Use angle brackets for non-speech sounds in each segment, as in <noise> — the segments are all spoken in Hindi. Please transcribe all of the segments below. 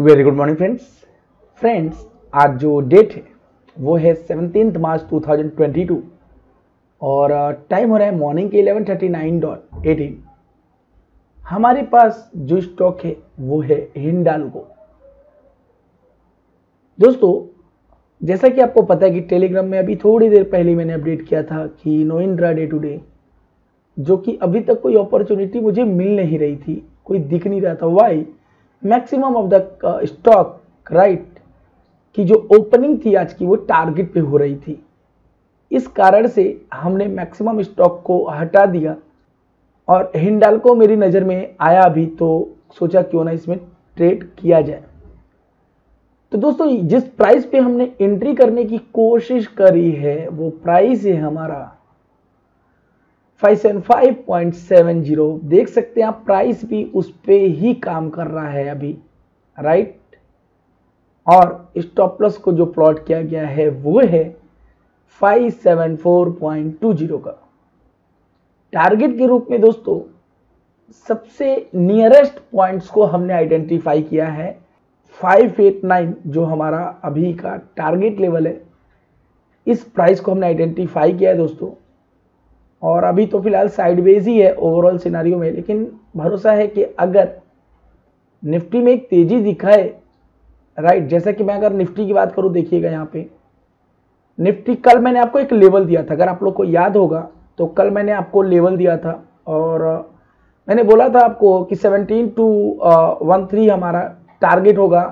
Very good morning friends friends आज जो डेट है, वो है सेवनटीन मार्च 2022 और टाइम हो रहा है मॉर्निंग के 11:39 डॉट एटीन हमारे पास जो स्टॉक है, वो है हिंडालको दोस्तों, जैसा कि आपको पता है कि टेलीग्राम में अभी थोड़ी देर पहले मैंने अपडेट किया था कि no intraday today जो कि अभी तक कोई अपॉर्चुनिटी मुझे मिल नहीं रही थी, कोई दिख नहीं रहा था. Why maximum of the stock, right, की जो ओपनिंग थी आज की, वो टारगेट पे हो रही थी। इस कारण से हमने मैक्सिमम स्टॉक को हटा दिया। और हिंडालको मेरी नज़र में आया अभी तो सोचा क्यों ना इसमें ट्रेड किया जाए। तो दोस्तों, जिस प्राइस पे हमने एंट्री करने की कोशिश करी है, वो प्राइस है हमारा 575.70 देख सकते हैं आप प्राइस भी उस पर ही काम कर रहा है अभी राइट और स्टॉप प्लस को जो प्लॉट किया गया है, वो है 574.20 का। टारगेट के रूप में दोस्तों, सबसे नियरेस्ट पॉइंट्स को हमने आइडेंटिफाई किया है 589 जो हमारा अभी का टारगेट लेवल है, इस प्राइस को हमने आइडेंटिफाई किया है दोस्तों। और अभी तो फ़िलहाल साइडवेज ही है ओवरऑल सिनारियो में लेकिन भरोसा है कि अगर निफ्टी में एक तेज़ी दिखाए राइट जैसा कि मैं अगर निफ्टी की बात करूँ देखिएगा यहाँ पे। निफ्टी कल मैंने आपको एक लेवल दिया था अगर आप लोग को याद होगा तो कल मैंने आपको लेवल दिया था और मैंने बोला था आपको कि 17 टू वन थ्री हमारा टारगेट होगा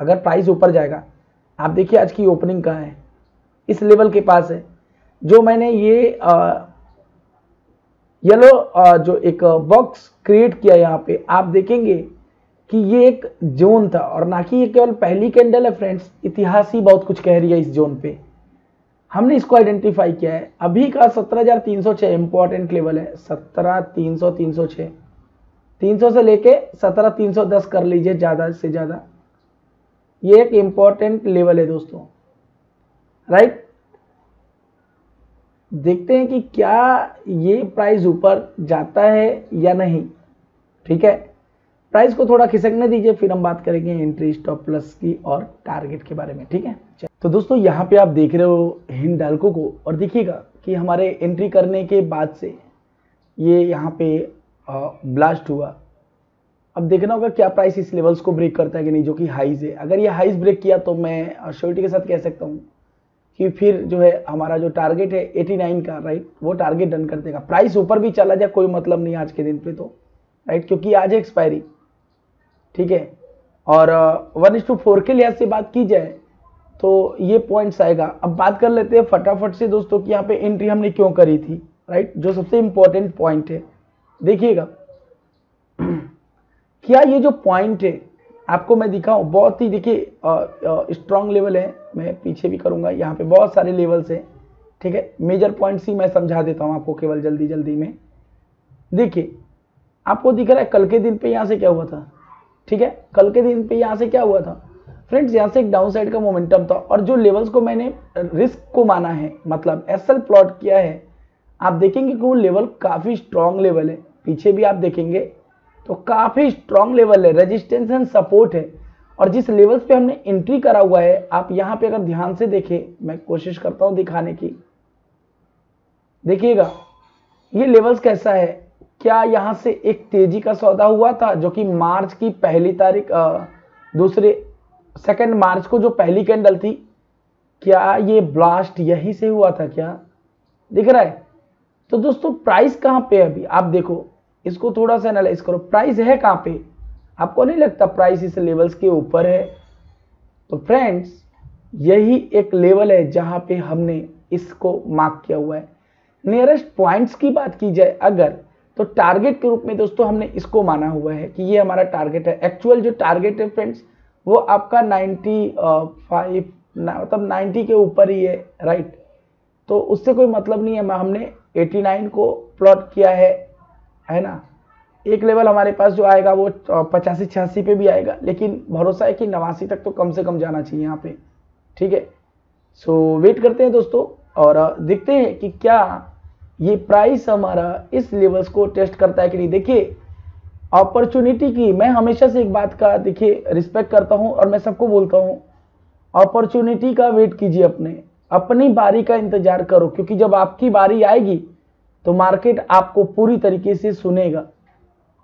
अगर प्राइस ऊपर जाएगा। आप देखिए आज की ओपनिंग कहाँ है। इस लेवल के पास है। जो मैंने ये आ, येलो जो एक बॉक्स क्रिएट किया यहाँ पे आप देखेंगे कि ये एक जोन था और ना कि ये केवल पहली कैंडल है फ्रेंड्स इतिहास ही बहुत कुछ कह रही है इस जोन पे। हमने इसको आइडेंटिफाई किया है। अभी का 17,306 इंपॉर्टेंट लेवल है 17,300 306 300 से लेके 17,310 कर लीजिए ज़्यादा से ज़्यादा। ये एक इंपॉर्टेंट लेवल है दोस्तों। राइट देखते हैं कि क्या ये प्राइस ऊपर जाता है या नहीं। ठीक है? प्राइस को थोड़ा खिसकने दीजिए, फिर हम बात करेंगे एंट्री स्टॉप प्लस की और टारगेट के बारे में, ठीक है? तो दोस्तों, यहाँ पे आप देख रहे हो हिंडालको को, और देखिएगा कि हमारे एंट्री करने के बाद से ये यहाँ पे ब्लास्ट हुआ। अब देखना होगा क्या प्राइस इस लेवल्स को ब्रेक करता है कि नहीं, जो कि हाइज है। अगर ये हाइज ब्रेक किया तो मैं श्योरिटी के साथ कह सकता हूँ कि फिर जो है हमारा जो टारगेट है 89 का राइट वो टारगेट डन कर देगा। प्राइस ऊपर भी चला जाए, कोई मतलब नहीं आज के दिन पे तो राइट क्योंकि आज है एक्सपायरी ठीक है? और वन इज़ टू फोर के लिहाज से बात की जाए तो ये पॉइंट्स आएगा। अब बात कर लेते हैं फटाफट से दोस्तों कि यहाँ पे एंट्री हमने क्यों करी थी राइट जो सबसे इंपॉर्टेंट पॉइंट है। देखिएगा, <clears throat> क्या ये जो पॉइंट है आपको मैं दिखाऊँ, बहुत ही देखिए स्ट्रॉन्ग लेवल है। मैं पीछे भी करूँगा, यहाँ पे बहुत सारे लेवल्स हैं, ठीक है? मेजर पॉइंट्स ही मैं समझा देता हूँ आपको केवल जल्दी जल्दी में। देखिए, आपको दिख रहा है कल के दिन पे यहाँ से क्या हुआ था, ठीक है? कल के दिन पे यहाँ से क्या हुआ था? फ्रेंड्स यहाँ से एक डाउन साइड का मोमेंटम था और जो लेवल्स को मैंने रिस्क को माना है मतलब एस प्लॉट किया है, आप देखेंगे कि वो लेवल काफ़ी स्ट्रॉन्ग लेवल है। पीछे भी आप देखेंगे तो काफ़ी स्ट्रॉन्ग लेवल है रेजिस्टेंस एंड सपोर्ट है। और जिस लेवल्स पे हमने एंट्री करा हुआ है, आप यहाँ पे अगर ध्यान से देखें, मैं कोशिश करता हूँ दिखाने की। देखिएगा, ये लेवल्स कैसा है? क्या यहाँ से एक तेज़ी का सौदा हुआ था, जो कि मार्च की पहली तारीख दूसरे सेकेंड मार्च को जो पहली कैंडल थी? क्या ये ब्लास्ट यहीं से हुआ था क्या? दिख रहा है? तो दोस्तों प्राइस कहाँ पे अभी? आप देखो इसको थोड़ा सा एनालाइज करो। प्राइस है कहाँ पे? आपको नहीं लगता प्राइस इस लेवल्स के ऊपर है? तो फ्रेंड्स यही एक लेवल है जहाँ पे हमने इसको मार्क किया हुआ है। नियरेस्ट पॉइंट्स की बात की जाए अगर तो टारगेट के रूप में दोस्तों हमने इसको माना हुआ है कि ये हमारा टारगेट है। एक्चुअल जो टारगेट है फ्रेंड्स वो आपका 95 मतलब 90 के ऊपर ही है राइट तो उससे कोई मतलब नहीं है। हमने 89 को प्लॉट किया है। है ना? एक लेवल हमारे पास जो आएगा वो पचासी, छियासी पे भी आएगा, लेकिन भरोसा है कि नवासी तक तो कम से कम जाना चाहिए यहाँ पे। ठीक है? सो वेट करते हैं दोस्तों, और देखते हैं कि क्या ये प्राइस हमारा इस लेवल्स को टेस्ट करता है कि नहीं। देखिए अपॉर्चुनिटी की मैं हमेशा से एक बात का, देखिए रिस्पेक्ट करता हूँ और मैं सबको बोलता हूँ अपॉर्चुनिटी का वेट कीजिए अपने। अपनी बारी का इंतज़ार करो, क्योंकि जब आपकी बारी आएगी तो मार्केट आपको पूरी तरीके से सुनेगा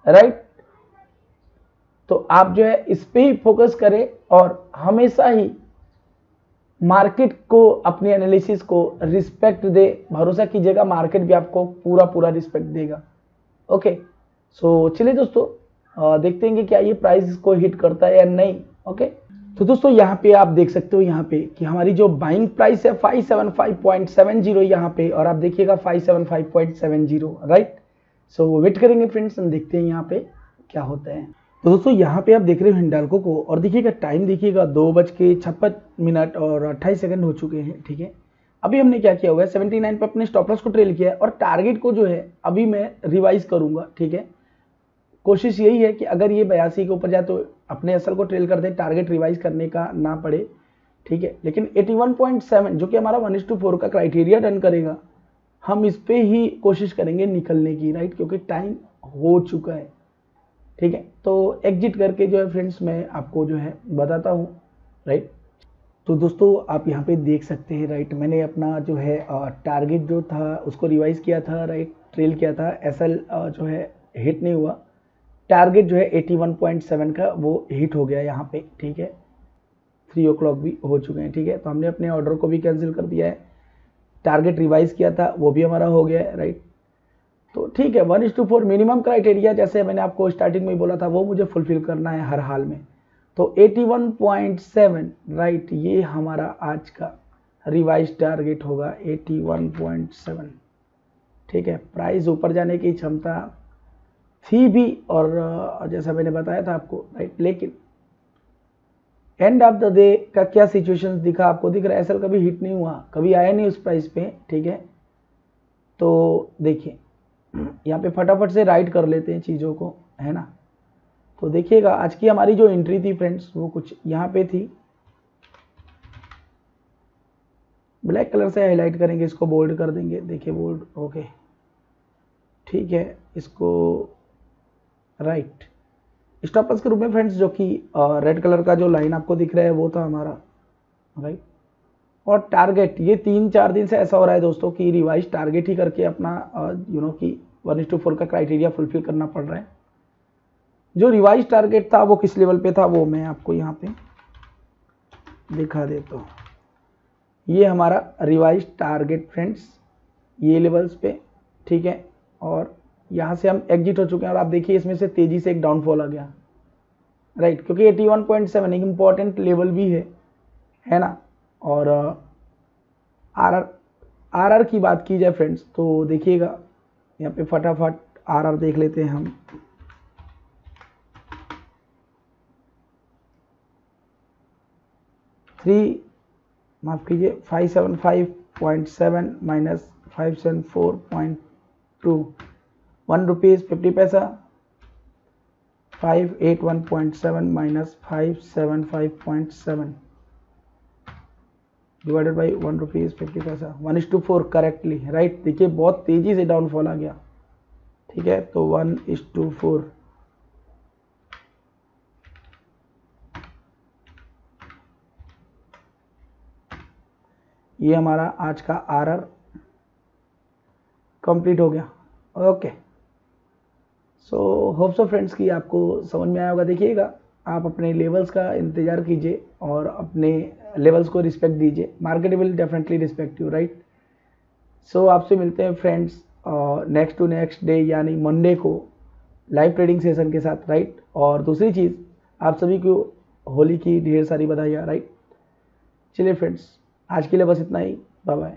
राइट तो आप जो है इस पर ही फोकस करें और हमेशा ही मार्केट को, अपनी एनालिसिस को रिस्पेक्ट दे। भरोसा कीजिएगा, मार्केट भी आपको पूरा पूरा रिस्पेक्ट देगा। ओके सो चलिए दोस्तों देखते हैं कि क्या ये प्राइस को हिट करता है या नहीं। ओके तो दोस्तों, यहाँ पे आप देख सकते हो यहाँ पे कि हमारी जो बाइंग प्राइस है 575.70 यहाँ पे, और आप देखिएगा 575.70 राइट सो वेट करेंगे फ्रेंड्स हम देखते हैं यहाँ पे क्या होता है। तो दोस्तों, यहाँ पे आप देख रहे हो हिंडालको को, और देखिएगा टाइम देखिएगा दो बज के छप्पन मिनट और अट्ठाईस सेकंड हो चुके हैं, ठीक है? अभी हमने क्या किया हुआ है? सेवेंटी नाइन पर अपने स्टॉप लॉस को ट्रेल किया है, और टारगेट को जो है, अभी मैं रिवाइज करूँगा, ठीक है? कोशिश यही है कि अगर ये बयासी के ऊपर जाए तो अपने असल को ट्रेल कर दे टारगेट रिवाइज करने का ना पड़े, ठीक है? लेकिन 81.7 जो कि हमारा वन टू फोर का क्राइटेरिया रन करेगा, हम इस पर ही कोशिश करेंगे निकलने की राइट क्योंकि टाइम हो चुका है, ठीक है? तो एग्जिट करके जो है फ्रेंड्स मैं आपको जो है बताता हूँ राइट तो दोस्तों, आप यहाँ पे देख सकते हैं राइट मैंने अपना जो है टारगेट जो था, उसको रिवाइज किया था राइट ट्रेल किया था एस जो है हिट नहीं हुआ। टारगेट जो है 81.7 का वो हिट हो गया यहाँ पे, ठीक है? थ्री ओ क्लॉक भी हो चुके हैं, ठीक है? तो हमने अपने ऑर्डर को भी कैंसिल कर दिया है। टारगेट रिवाइज किया था, वो भी हमारा हो गया है राइट तो ठीक है one is two four minimum criteria जैसे मैंने आपको स्टार्टिंग में बोला था, वो मुझे फुलफिल करना है हर हाल में। तो 81.7 राइट ये हमारा आज का रिवाइज टारगेट होगा 81.7 ठीक है? प्राइस ऊपर जाने की क्षमता थी भी और जैसा मैंने बताया था आपको राइट लेकिन एंड ऑफ़ द डे का क्या सिचुएशन दिखा आपको? दिख रहा है ऐसा कभी हिट नहीं हुआ, कभी आया नहीं उस प्राइस पे, ठीक है? तो देखिए, यहाँ पे फटाफट से राइट कर लेते हैं चीज़ों को, है ना? तो देखिएगा, आज की हमारी जो एंट्री थी फ्रेंड्स वो कुछ यहाँ पे थी। ब्लैक कलर से हाईलाइट करेंगे, इसको बोल्ड कर देंगे। देखिए बोल्ड ओके ठीक है, इसको राइट स्टॉपर्स के रूप में फ्रेंड्स जो कि रेड कलर का जो लाइन आपको दिख रहा है, वो था हमारा। राइट और टारगेट ये तीन चार दिन से ऐसा हो रहा है दोस्तों कि रिवाइज टारगेट ही करके अपना यू नो कि वन टू फोर का क्राइटेरिया फुलफिल करना पड़ रहा है। जो रिवाइज टारगेट था, वो किस लेवल पे था, वो मैं आपको यहाँ पे दिखा देता हूँ। ये हमारा रिवाइज टारगेट फ्रेंड्स ये लेवल्स पे, ठीक है? और यहाँ से हम एग्जिट हो चुके हैं और आप देखिए इसमें से तेज़ी से एक डाउनफॉल आ गया। राइट क्योंकि 81.7 एक इंपॉर्टेंट लेवल भी है। है ना? और आर आर आर आर की बात की जाए फ्रेंड्स तो देखिएगा, यहाँ पे फटाफट आर आर देख लेते हैं हम। थ्री माफ़ कीजिए five seven five point seven minus five seven four point two one rupees fifty पैसा five eight one point seven minus five seven five point seven divided by one rupees fifty पैसा one is two four correctly right देखिए, बहुत तेज़ी से डाउनफॉल आ गया। ठीक है? तो वन इज़ टू फोर ये हमारा आज का आर आर कंप्लीट हो गया। Okay so hope so friends की आपको समझ में आया होगा। देखिएगा, आप अपने लेवल्स का इंतज़ार कीजिए और अपने लेवल्स को रिस्पेक्ट दीजिए। Market will definitely respect you right so आपसे मिलते हैं friends next to next day यानी मंडे को लाइव ट्रेडिंग सेशन के साथ राइट right? और दूसरी चीज़, आप सभी को होली की ढेर सारी बधाइयाँ राइट right? चलिए फ्रेंड्स आज के लिए बस इतना ही। Bye bye